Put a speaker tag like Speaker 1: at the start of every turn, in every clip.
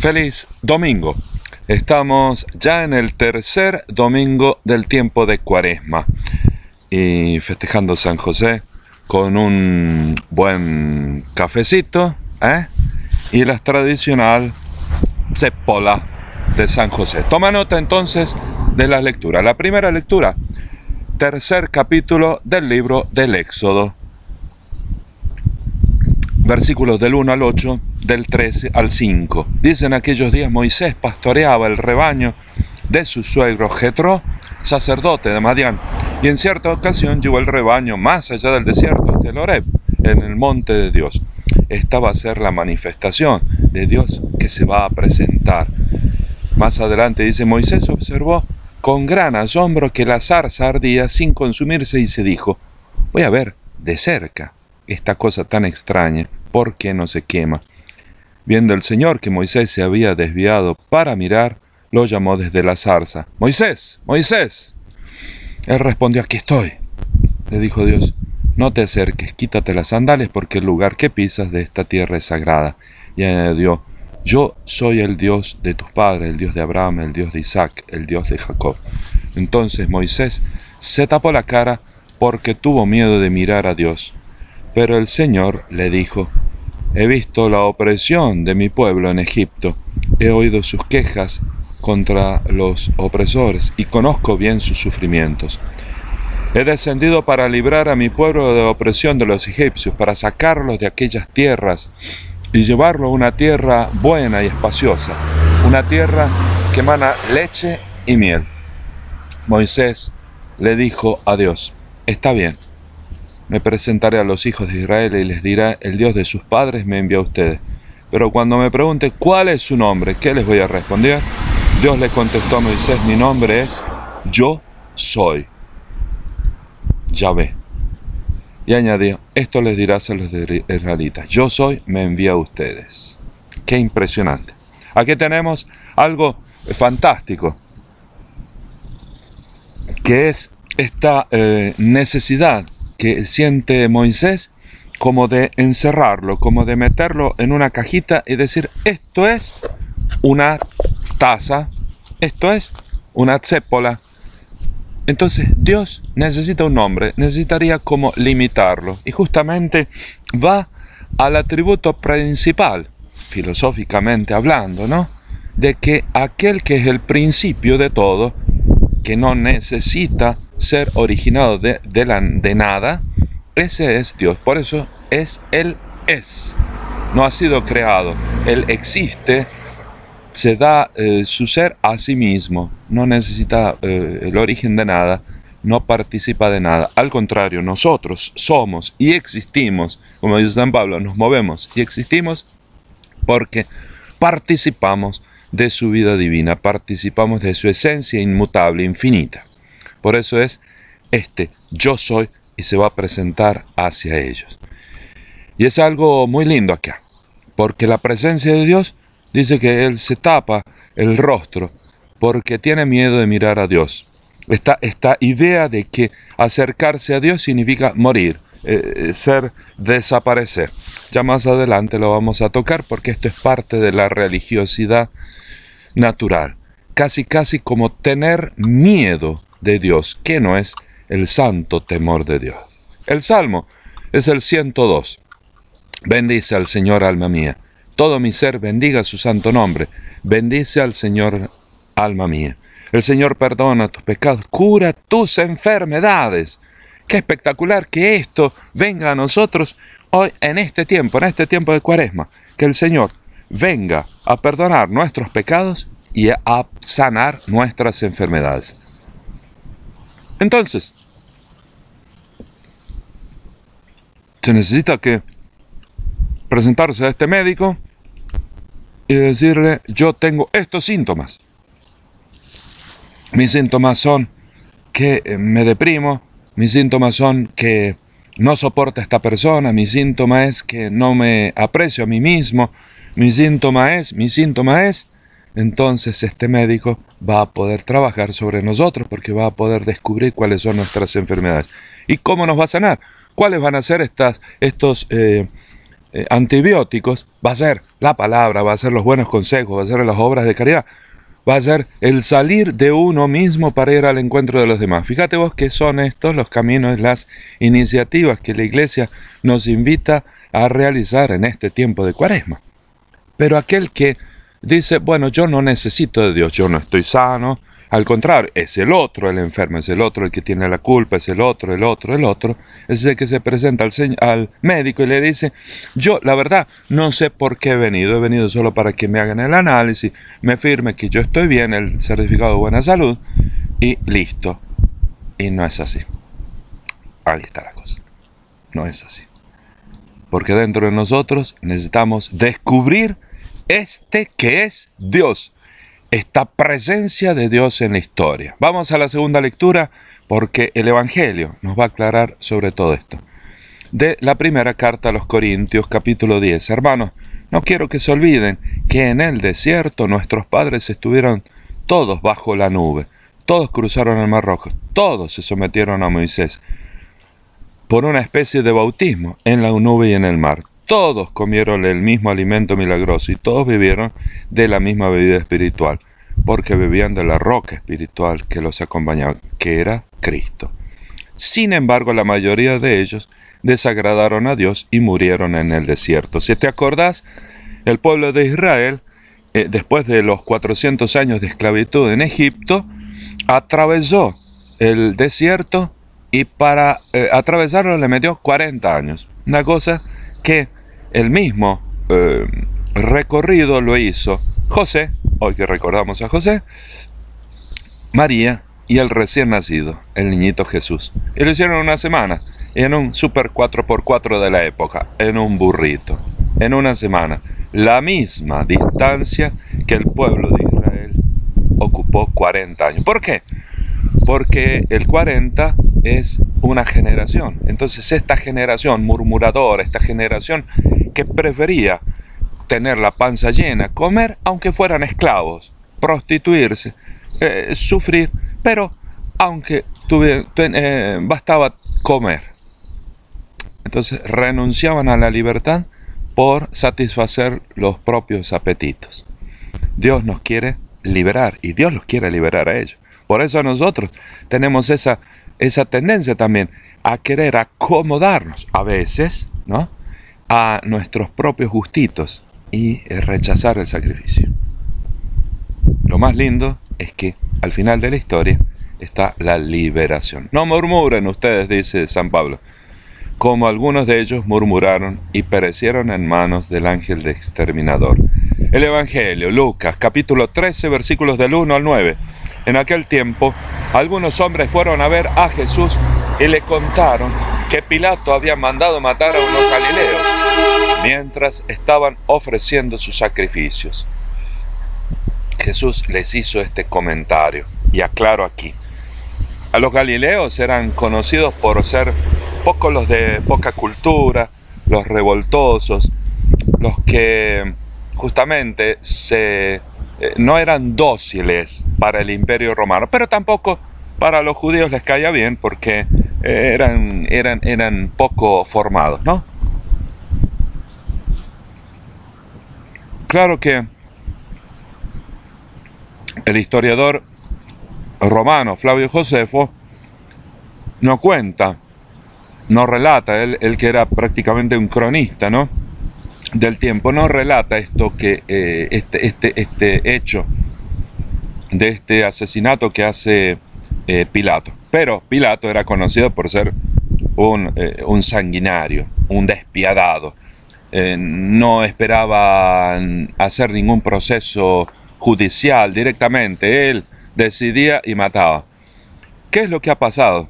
Speaker 1: Feliz domingo. Estamos ya en el tercer domingo del tiempo de Cuaresma y festejando San José con un buen cafecito ¿eh? y la tradicional cepola de San José. Toma nota entonces de la lectura. La primera lectura, tercer capítulo del libro del Éxodo versículos del 1 al 8, del 13 al 5. Dicen aquellos días Moisés pastoreaba el rebaño de su suegro Jetro, sacerdote de Madián, y en cierta ocasión llevó el rebaño más allá del desierto hasta el Oreb, en el monte de Dios. Esta va a ser la manifestación de Dios que se va a presentar. Más adelante dice Moisés observó con gran asombro que la zarza ardía sin consumirse y se dijo, voy a ver de cerca esta cosa tan extraña ¿por qué no se quema? Viendo el Señor que Moisés se había desviado para mirar, lo llamó desde la zarza. Moisés, Moisés. Él respondió, aquí estoy. Le dijo Dios, no te acerques, quítate las sandalias porque el lugar que pisas de esta tierra es sagrada. Y añadió, yo soy el Dios de tus padres, el Dios de Abraham, el Dios de Isaac, el Dios de Jacob. Entonces Moisés se tapó la cara porque tuvo miedo de mirar a Dios. Pero el Señor le dijo, He visto la opresión de mi pueblo en Egipto, he oído sus quejas contra los opresores y conozco bien sus sufrimientos. He descendido para librar a mi pueblo de la opresión de los egipcios, para sacarlos de aquellas tierras y llevarlo a una tierra buena y espaciosa, una tierra que emana leche y miel. Moisés le dijo a Dios, está bien, me presentaré a los hijos de Israel y les dirá, el Dios de sus padres me envía a ustedes. Pero cuando me pregunte cuál es su nombre, ¿qué les voy a responder? Dios le contestó a Moisés, mi nombre es Yo soy. Yahvé. Y añadió, esto les dirás a los israelitas, yo soy, me envía a ustedes. Qué impresionante. Aquí tenemos algo fantástico, que es esta eh, necesidad que siente Moisés como de encerrarlo, como de meterlo en una cajita y decir, esto es una taza, esto es una cépola. Entonces Dios necesita un nombre, necesitaría como limitarlo. Y justamente va al atributo principal, filosóficamente hablando, ¿no? De que aquel que es el principio de todo, que no necesita ser originado de, de, nada, ese es Dios. Por eso es Él es. No ha sido creado. Él existe, se da eh, su ser a sí mismo. No necesita eh, el origen de nada, no participa de nada. Al contrario, nosotros somos y existimos, como dice San Pablo, nos movemos y existimos porque participamos de su vida divina, participamos de su esencia inmutable, infinita. Por eso es este yo soy y se va a presentar hacia ellos. Y es algo muy lindo acá, porque la presencia de Dios dice que Él se tapa el rostro porque tiene miedo de mirar a Dios. Esta, esta idea de que acercarse a Dios significa morir, eh, eh, ser, desaparecer. Ya más adelante lo vamos a tocar porque esto es parte de la religiosidad natural. Casi, casi como tener miedo de Dios, que no es el santo temor de Dios. El Salmo es el 102. Bendice al Señor, alma mía. Todo mi ser bendiga su santo nombre. Bendice al Señor, alma mía. El Señor perdona tus pecados, cura tus enfermedades. Qué espectacular que esto venga a nosotros hoy en este tiempo, en este tiempo de cuaresma. Que el Señor venga a perdonar nuestros pecados y a sanar nuestras enfermedades. Entonces, se necesita que presentarse a este médico y decirle, yo tengo estos síntomas. Mis síntomas son que eh, me deprimo, mis síntomas son que no soporto a esta persona, mi síntoma es que no me aprecio a mí mismo, mi síntoma es, mi síntoma es, entonces este médico va a poder trabajar sobre nosotros porque va a poder descubrir cuáles son nuestras enfermedades. ¿Y cómo nos va a sanar? ¿Cuáles van a ser estas, estos, eh, eh, antibióticos, va a ser la palabra, va a ser los buenos consejos, va a ser las obras de caridad, va a ser el salir de uno mismo para ir al encuentro de los demás. Fíjate vos que son estos los caminos, las iniciativas que la iglesia nos invita a realizar en este tiempo de cuaresma. Pero aquel que dice, bueno, yo no necesito de Dios, yo no estoy sano, al contrario, es el otro el enfermo, es el otro el que tiene la culpa, es el otro, el otro, el otro. Es el que se presenta al, al, médico y le dice, yo la verdad no sé por qué he venido, he venido solo para que me hagan el análisis, me firme que yo estoy bien, el certificado de buena salud y listo. Y no es así. Ahí está la cosa. No es así. Porque dentro de nosotros necesitamos descubrir este que es Dios esta presencia de Dios en la historia. Vamos a la segunda lectura porque el Evangelio nos va a aclarar sobre todo esto. De la primera carta a los Corintios capítulo 10. Hermanos, no quiero que se olviden que en el desierto nuestros padres estuvieron todos bajo la nube, todos cruzaron el Mar Rojo, todos se sometieron a Moisés por una especie de bautismo en la nube y en el mar. Todos comieron el mismo alimento milagroso y todos vivieron de la misma bebida espiritual, porque bebían de la roca espiritual que los acompañaba, que era Cristo. Sin embargo, la mayoría de ellos desagradaron a Dios y murieron en el desierto. Si te acordás, el pueblo de Israel, eh, después de los 400 años de esclavitud en Egipto, atravesó el desierto y para eh, atravesarlo le metió 40 años. Una cosa que el mismo eh, recorrido lo hizo José, hoy que recordamos a José, María y el recién nacido, el niñito Jesús. Y lo hicieron una semana, en un super 4x4 de la época, en un burrito, en una semana. La misma distancia que el pueblo de Israel ocupó 40 años. ¿Por qué? Porque el 40 es una generación. Entonces esta generación murmuradora, esta generación prefería tener la panza llena, comer aunque fueran esclavos, prostituirse, eh, sufrir, pero aunque eh, bastaba comer. Entonces renunciaban a la libertad por satisfacer los propios apetitos. Dios nos quiere liberar y Dios los quiere liberar a ellos. Por eso nosotros tenemos esa, esa tendencia también a querer acomodarnos a veces, ¿no? A nuestros propios gustitos y rechazar el sacrificio. Lo más lindo es que al final de la historia está la liberación. No murmuren ustedes, dice San Pablo, como algunos de ellos murmuraron y perecieron en manos del ángel de exterminador. El Evangelio, Lucas, capítulo 13, versículos del 1 al 9. En aquel tiempo, algunos hombres fueron a ver a Jesús y le contaron que Pilato había mandado matar a unos galileos mientras estaban ofreciendo sus sacrificios. Jesús les hizo este comentario y aclaro aquí. A los galileos eran conocidos por ser pocos los de poca cultura, los revoltosos, los que justamente se, eh, no eran dóciles para el imperio romano, pero tampoco para los judíos les caía bien porque eh, eran, eran, eran poco formados, ¿no? Claro que el historiador romano Flavio Josefo no cuenta, no relata, él, que era prácticamente un cronista, ¿no? Del tiempo, no relata esto que, eh, este, este, este hecho de este asesinato que hace eh, Pilato. Pero Pilato era conocido por ser un, eh, sanguinario, un despiadado. Eh, no esperaba hacer ningún proceso judicial directamente. Él decidía y mataba. ¿Qué es lo que ha pasado?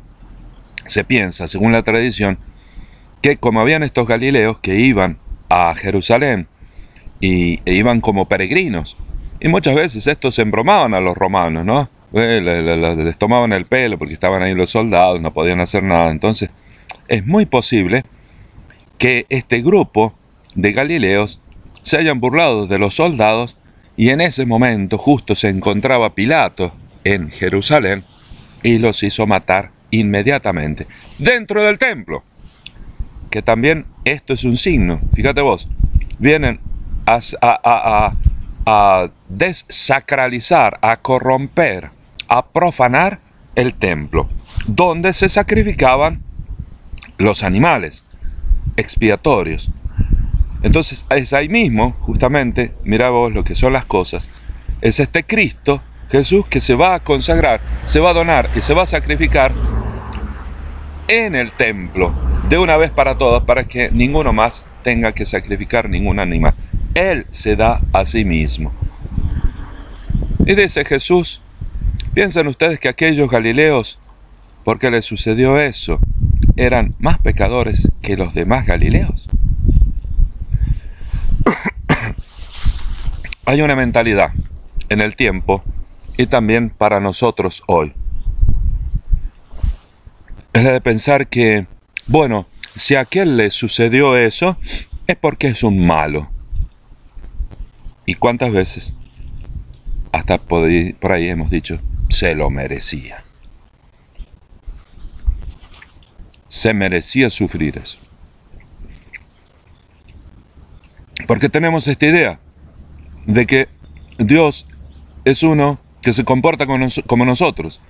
Speaker 1: Se piensa, según la tradición, que como habían estos galileos que iban a Jerusalén y, e iban como peregrinos, y muchas veces estos embromaban a los romanos, ¿no? les tomaban el pelo porque estaban ahí los soldados, no podían hacer nada. Entonces, es muy posible que este grupo de Galileos se hayan burlado de los soldados y en ese momento justo se encontraba Pilato en Jerusalén y los hizo matar inmediatamente dentro del templo, que también esto es un signo, fíjate vos, vienen a, a, a desacralizar, a corromper, a profanar el templo, donde se sacrificaban los animales expiatorios. Entonces es ahí mismo, justamente, mira vos lo que son las cosas, es este Cristo, Jesús, que se va a consagrar, se va a donar y se va a sacrificar en el templo, de una vez para todas, para que ninguno más tenga que sacrificar ningún animal. Él se da a sí mismo. Y dice Jesús, ¿piensan ustedes que aquellos galileos, porque les sucedió eso, eran más pecadores que los demás galileos? Hay una mentalidad en el tiempo y también para nosotros hoy. Es la de pensar que, bueno, si a aquel le sucedió eso, es porque es un malo. ¿Y cuántas veces? Hasta por ahí, hemos dicho, se lo merecía. Se merecía sufrir eso. Porque tenemos esta idea de que Dios es uno que se comporta como nosotros,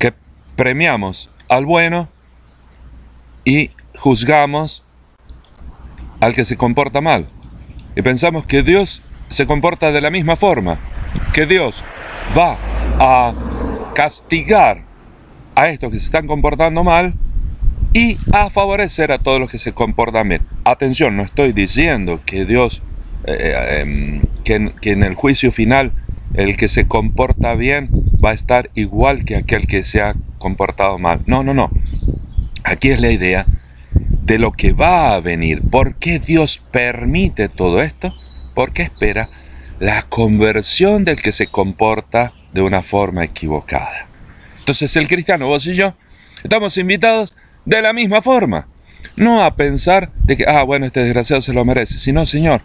Speaker 1: que premiamos al bueno y juzgamos al que se comporta mal. Y pensamos que Dios se comporta de la misma forma, que Dios va a castigar a estos que se están comportando mal y a favorecer a todos los que se comportan bien. Atención, no estoy diciendo que Dios, eh, eh, em, que, que en el juicio final el que se comporta bien va a estar igual que aquel que se ha comportado mal. No, no, no. Aquí es la idea de lo que va a venir. ¿Por qué Dios permite todo esto? Porque espera la conversión del que se comporta de una forma equivocada. Entonces el cristiano, vos y yo, estamos invitados de la misma forma. No a pensar de que, ah, bueno, este desgraciado se lo merece, sino, Señor,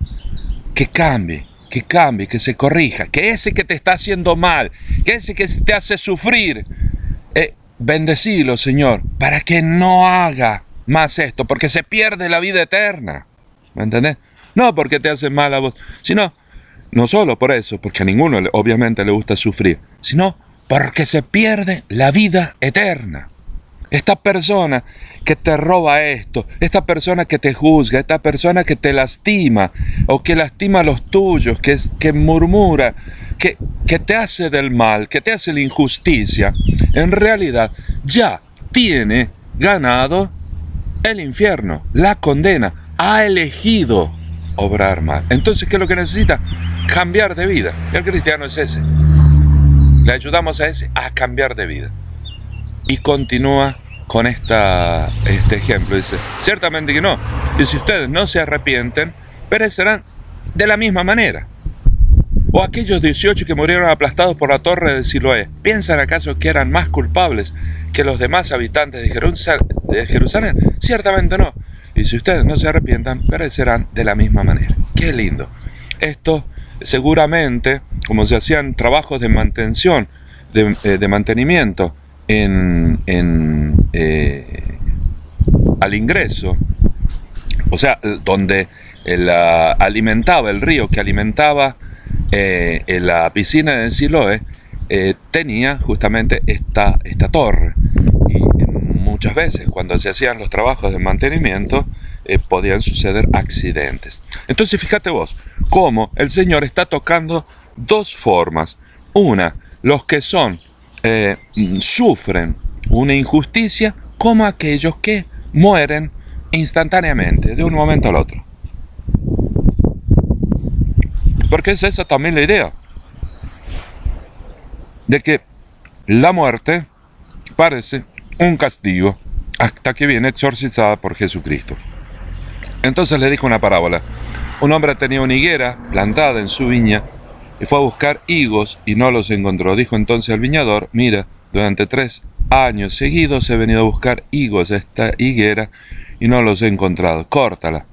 Speaker 1: que cambie, que cambie, que se corrija, que ese que te está haciendo mal, que ese que te hace sufrir, eh, Señor, para que no haga más esto, porque se pierde la vida eterna. ¿Me entendés? No porque te hace mal a vos, sino, no solo por eso, porque a ninguno obviamente le gusta sufrir, sino porque se pierde la vida eterna. Esta persona que te roba esto, esta persona que te juzga, esta persona que te lastima o que lastima a los tuyos, que, que murmura, que, que te hace del mal, que te hace la injusticia, en realidad ya tiene ganado el infierno, la condena, ha elegido obrar mal. Entonces, ¿qué es lo que necesita? Cambiar de vida. el cristiano es ese. Le ayudamos a ese a cambiar de vida. Y continúa con este ejemplo. Dice, ciertamente que no. Y si ustedes no se arrepienten, perecerán de la misma manera. O aquellos 18 que murieron aplastados por la torre de Siloé, ¿piensan acaso que eran más culpables que los demás habitantes de Jerusalén? Ciertamente no. Y si ustedes no se arrepientan, perecerán de la misma manera. Qué lindo. Esto seguramente, como se hacían trabajos de, eh, mantenimiento en, eh, al ingreso, o sea, donde alimentaba el río que alimentaba eh, en la piscina de Siloé eh, tenía justamente esta, esta torre. Y muchas veces cuando se hacían los trabajos de mantenimiento eh, podían suceder accidentes. Entonces fíjate vos, cómo el Señor está tocando dos formas. Una, los que son, sufren una injusticia, como aquellos que mueren instantáneamente, de un momento al otro. Porque es esa también la idea. De que la muerte parece un castigo hasta que viene exorcizada por Jesucristo. Entonces le dijo una parábola. Un hombre tenía una higuera plantada en su viña y fue a buscar higos y no los encontró. Dijo entonces al viñador, mira, durante tres años seguidos he venido a buscar higos a esta higuera y no los he encontrado. Córtala.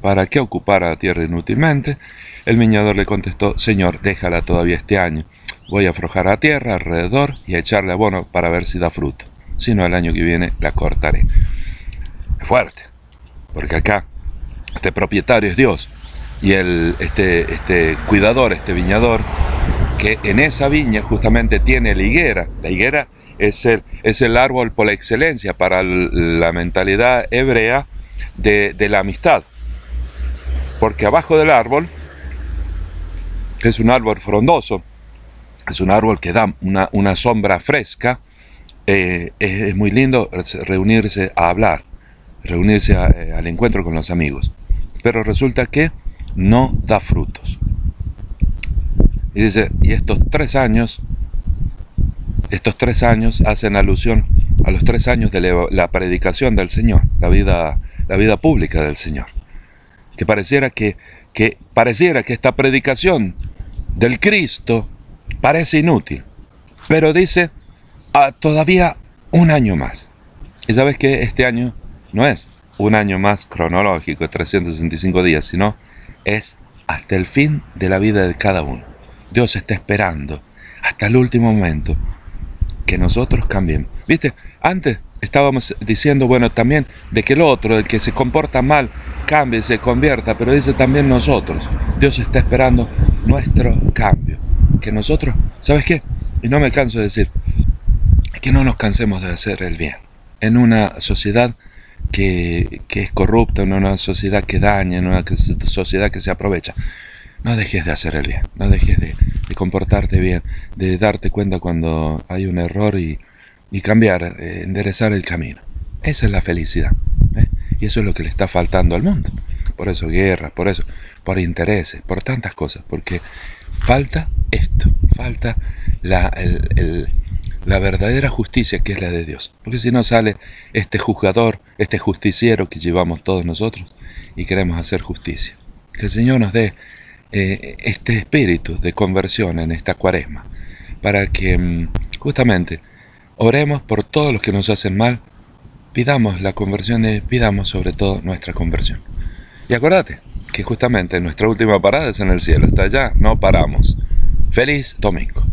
Speaker 1: ¿Para qué ocupar a la tierra inútilmente? El viñador le contestó, Señor, déjala todavía este año. Voy a aflojar la tierra alrededor y a echarle abono para ver si da fruto. Si no, el año que viene la cortaré. Es fuerte, porque acá este propietario es Dios, y el, este, este cuidador, este viñador, que en esa viña justamente tiene la higuera. La higuera es el, es el árbol por excelencia para la mentalidad hebrea de, la amistad. Porque abajo del árbol es un árbol frondoso, es un árbol que da una, sombra fresca, eh, es, muy lindo reunirse a hablar, reunirse eh, al encuentro con los amigos. Pero resulta que no da frutos. Y dice, y estos tres años, estos tres años hacen alusión a los tres años de la predicación del Señor, la vida, la vida pública del Señor. Que pareciera que, que, pareciera que esta predicación del Cristo parece inútil, pero dice ah, todavía un año más. Y sabes que este año no es un año más cronológico, 365 días, sino es hasta el fin de la vida de cada uno. Dios está esperando hasta el último momento que nosotros cambiemos. ¿Viste? Antes estábamos diciendo, bueno, también de que el otro, el que se comporta mal, cambie, se convierta, pero dice también nosotros. Dios está esperando nuestro cambio. Que nosotros, ¿sabes qué? Y no me canso de decir, que no nos cansemos de hacer el bien. En una sociedad que, es corrupta, en una sociedad que daña, en una sociedad que se aprovecha. No dejes de hacer el bien, no dejes de, comportarte bien, de darte cuenta cuando hay un error y, cambiar, eh, enderezar el camino. Esa es la felicidad. ¿eh? Y eso es lo que le está faltando al mundo. Por eso guerras, por eso, por intereses, por tantas cosas. Porque falta esto, falta la, el la verdadera justicia que es la de Dios. Porque si no sale este juzgador, este justiciero que llevamos todos nosotros y queremos hacer justicia. Que el Señor nos dé eh, este espíritu de conversión en esta cuaresma, para que mm, justamente oremos por todos los que nos hacen mal, pidamos la conversión y pidamos sobre todo nuestra conversión. Y acuérdate que justamente nuestra última parada es en el cielo, hasta allá no paramos. Feliz domingo.